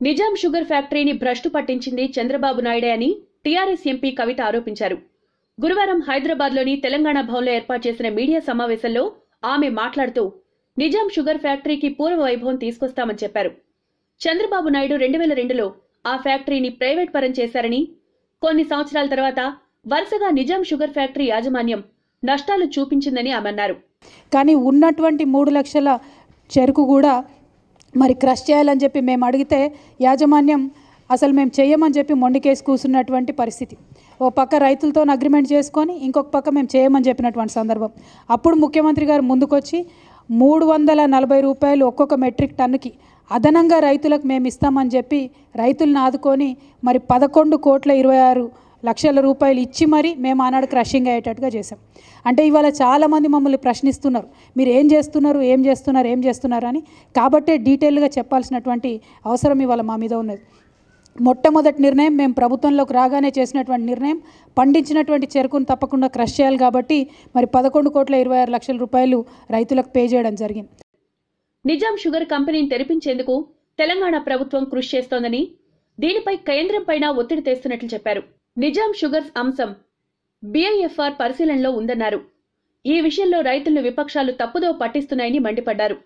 Nizam sugar ఫ్యాక్టరీని భ్రష్టు పట్టించింది చంద్రబాబు నాయుడే అని టీఆర్ఎస్ ఎంపీ కవిత ఆరోపించారు. గురువారం హైదరాబాద్లోని తెలంగాణ భవన్లో ఏర్పాటు చేసిన మీడియా సమావేశంలో ఆమె మాట్లాడుతూ నిజాం షుగర్ ఫ్యాక్టరీకి పూర్వ వైభవం తీసుకొస్తామని చెప్పారు. చంద్రబాబు నాయుడు రెండు వేల రెండులో ఆ ఫ్యాక్టరీని ప్రైవేట్ పరం చేశారని కొన్ని సంవత్సరాల తర్వాత వరుసగా నిజాం షుగర్ ఫ్యాక్టరీ యాజమాన్యం నష్టాలు చూపించిందని ఆమె అన్నారు. కానీ ఉన్నటువంటి మూడు లక్షల చెరుకు కూడా మరి క్రష్ చేయాలని చెప్పి మేము అడిగితే యాజమాన్యం అసలు మేము చేయమని చెప్పి మొండికేసి కూర్చున్నటువంటి పరిస్థితి. ఓ పక్క రైతులతో అగ్రిమెంట్ చేసుకొని ఇంకొక పక్క మేము చేయమని చెప్పినటువంటి సందర్భం. అప్పుడు ముఖ్యమంత్రి గారు ముందుకొచ్చి మూడు వందల నలభై రూపాయలు ఒక్కొక్క మెట్రిక్ టన్నుకి అదనంగా రైతులకు మేము ఇస్తామని చెప్పి రైతులను ఆదుకొని మరి పదకొండు కోట్ల ఇరవై ఆరు లక్షల రూపాయలు ఇచ్చి మరి మేము ఆనాడు క్రషింగ్ అయ్యేటట్టుగా చేసాం అంటే ఇవాళ చాలామంది మమ్మల్ని ప్రశ్నిస్తున్నారు. మీరు ఏం చేస్తున్నారు? ఏం చేస్తున్నారు? ఏం చేస్తున్నారు? అని కాబట్టే డీటెయిల్గా చెప్పాల్సినటువంటి అవసరం ఇవాళ మా మీద ఉన్నది. మొట్టమొదటి నిర్ణయం మేము ప్రభుత్వంలోకి రాగానే చేసినటువంటి నిర్ణయం. పండించినటువంటి చెరుకును తప్పకుండా క్రష్ చేయాలి కాబట్టి మరి పదకొండు కోట్ల ఇరవై ఆరు లక్షల రూపాయలు రైతులకు పే చేయడం జరిగింది. నిజాం షుగర్ కంపెనీని తెరిపించేందుకు తెలంగాణ ప్రభుత్వం కృషి చేస్తోందని దీనిపై కేంద్రం పైన ఒత్తిడి తెస్తున్నట్లు చెప్పారు. నిజాం షుగర్స్ అంశం బీఐఎఫ్ఆర్ పరిశీలనలో ఉందన్నారు. ఈ విషయంలో రైతులను విపక్షాలు తప్పుదో పట్టిస్తున్నాయని మండిపడ్డారు.